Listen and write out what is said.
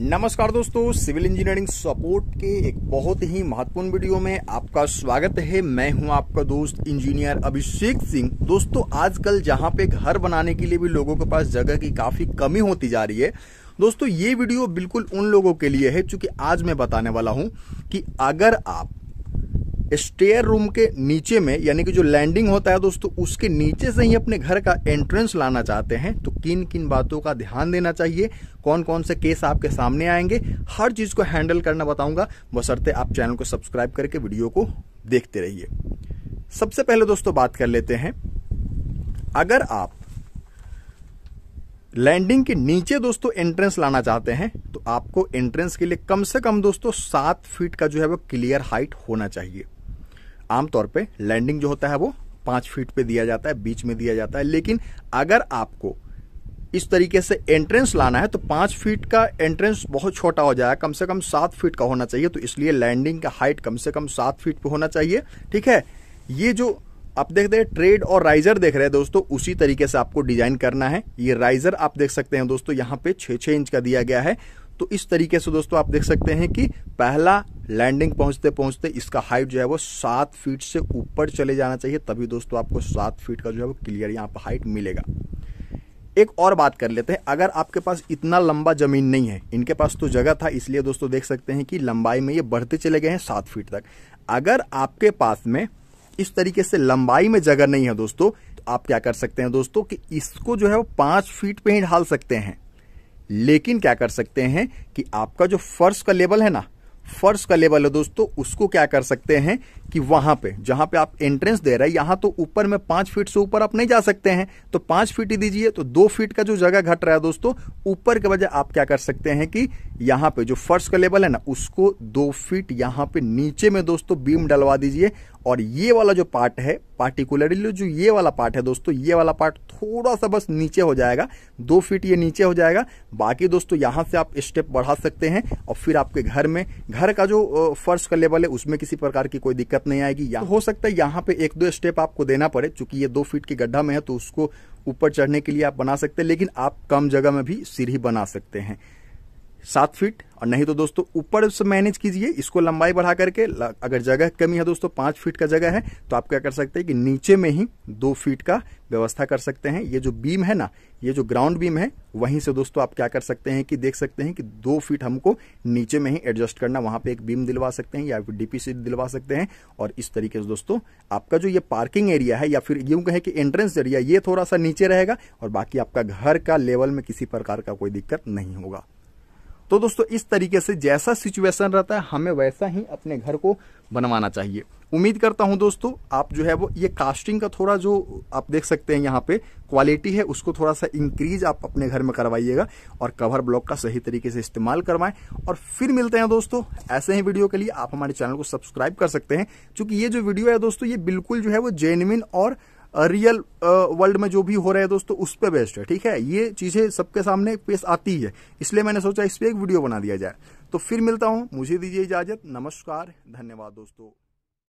नमस्कार दोस्तों, civil engineering support के एक बहुत ही महत्वपूर्ण वीडियो में आपका स्वागत है। मैं हूँ आपका दोस्त, इंजीनियर अभिषेक सिंह। दोस्तों, आजकल जहाँ पे घर बनाने के लिए भी लोगों के पास जगह की काफ़ी कमी होती जा रही है, दोस्तों, ये वीडियो बिल्कुल उन लोगों के लिए है क्योंकि आज मैं बताने वाला हूँ कि अगर आप स्टेयर रूम के नीचे में, यानी कि जो लैंडिंग होता है दोस्तों, उसके नीचे से ही अपने घर का एंट्रेंस लाना चाहते हैं। तो किन किन बातों का ध्यान देना चाहिए? कौन कौन से केस आपके सामने आएँगे? हर चीज़ को हैंडल करना बताऊँगा। बसरते आप चैनल को सब्सक्राइब करके वीडियो को देखते रहिए। सबसे पहले दोस्तों बात कर लेते हैं। अगर आप लैंडिंग के नीचे दोस्तों एंट्रेंस लाना चाहते हैं तो आपको एंट्रेंस के लिए कम से कम दोस्तों सात फीट का जो है वो क्लियर हाइट होना चाहिए। आमतौर पे लैंडिंग जो होता है वो पाँच फीट पे दिया जाता है, बीच में दिया जाता है। लेकिन अगर आपको इस तरीके से एंट्रेंस लाना है तो पाँच फीट का एंट्रेंस बहुत छोटा हो जाएगा। कम से कम सात फीट का होना चाहिए तो इसलिए लैंडिंग का हाइट कम से कम सात फीट पे होना चाहिए। ठीक है? ये जो आप देखते हैं, ट्रेड और राइजर देख रहे हैं दोस्तों, उसी तरीके से आपको डिज़ाइन करना है। ये राइजर आप देख सकते हैं दोस्तों, यहाँ पे छह इंच का दिया गया है। तो इस तरीके से दोस्तों आप देख सकते हैं कि पहला लैंडिंग पहुँचते पहुँचते इसका हाइट जो है वो सात फीट से ऊपर चले जाना चाहिए, तभी दोस्तों आपको सात फीट का जो है वो क्लियर यहाँ पर हाइट मिलेगा। एक और बात कर लेते हैं, अगर आपके पास इतना लंबा ज़मीन नहीं है, इनके पास तो जगह था, इसलिए दोस्तों देख सकते हैं कि लंबाई में ये बढ़ते चले गए हैं सात फीट तक। अगर आपके पास में इस तरीके से लंबाई में जगह नहीं है दोस्तों तो आप क्या कर सकते हैं दोस्तों कि इसको जो है वो पाँच फीट पे ही ढाल सकते हैं। लेकिन क्या कर सकते हैं कि आपका जो फर्श का लेवल है ना फर्श का लेवल है दोस्तों उसको क्या कर सकते हैं? कि वहाँ पे, जहाँ पे आप एंट्रेंस दे रहे हैं, यहाँ तो ऊपर में पाँच फीट से ऊपर आप नहीं जा सकते हैं। तो पाँच फीट ही दीजिए तो दो फीट का जो जगह घट रहा है दोस्तों, ऊपर के वजह आप क्या कर सकते हैं कि यहाँ पे जो फर्श का लेवल है ना, उसको दो फीट यहाँ पे नीचे में दोस्तों बीम डलवा दीजिए। और ये वाला जो पार्ट है पार्टिकुलरली जो ये वाला पार्ट है दोस्तों, ये वाला पार्ट थोड़ा सा बस नीचे हो जाएगा। दो फीट ये नीचे हो जाएगा। बाकी दोस्तों यहाँ से आप स्टेप बढ़ा सकते हैं। और फिर आपके घर में, घर का जो फर्श का लेवल है, उसमें किसी प्रकार की कोई दिक्कत नहीं आएगी। या हो सकता है यहाँ पे एक दो स्टेप आपको देना पड़े। चूँकि ये दो फीट के गड्ढा में है तो उसको ऊपर चढ़ने के लिए आप बना सकते हैं, लेकिन आप कम जगह में भी सीढ़ी बना सकते हैं। सात फीट, और नहीं तो दोस्तों ऊपर से मैनेज कीजिए, इसको लंबाई बढ़ा करके अगर जगह कमी है दोस्तों, पाँच फीट का जगह है तो आप क्या कर सकते हैं कि नीचे में ही दो फीट का व्यवस्था कर सकते हैं। ये जो बीम है ना, ये जो ग्राउंड बीम है, वहीं से दोस्तों आप क्या कर सकते हैं कि देख सकते हैं कि दो फीट हमको नीचे में ही एडजस्ट करना, वहाँ पे एक बीम दिलवा सकते हैं या फिर डीपीसी दिलवा सकते हैं। और इस तरीके से दोस्तों, आपका जो ये पार्किंग एरिया है, या फिर यूँ कहें कि एंट्रेंस एरिया ये थोड़ा सा नीचे रहेगा, और बाकी आपका घर का लेवल में किसी प्रकार का कोई दिक्कत नहीं होगा। तो दोस्तों, इस तरीके से जैसा सिचुएशन रहता है, हमें वैसा ही अपने घर को बनवाना चाहिए। उम्मीद करता हूँ दोस्तों, आप जो है वो, ये कास्टिंग का थोड़ा जो आप देख सकते हैं यहाँ पे क्वालिटी है, उसको थोड़ा सा इंक्रीज आप अपने घर में करवाइएगा और कवर ब्लॉक का सही तरीके से इस्तेमाल करवाएँ। और फिर मिलते हैं दोस्तों, ऐसे ही वीडियो के लिए आप हमारे चैनल को सब्सक्राइब कर सकते हैं। क्योंकि ये जो वीडियो है दोस्तों, ये बिल्कुल जो है वो जेनविन और रियल वर्ल्ड में जो भी हो रहा है दोस्तों, उस पर बेस्ड है, ठीक है? ये चीज़ें सबके सामने पेश आती ही है। इसलिए मैंने सोचा इस पर एक वीडियो बना दिया जाए। तो फिर मिलता हूँ। मुझे दीजिए इजाज़त। नमस्कार। धन्यवाद दोस्तों।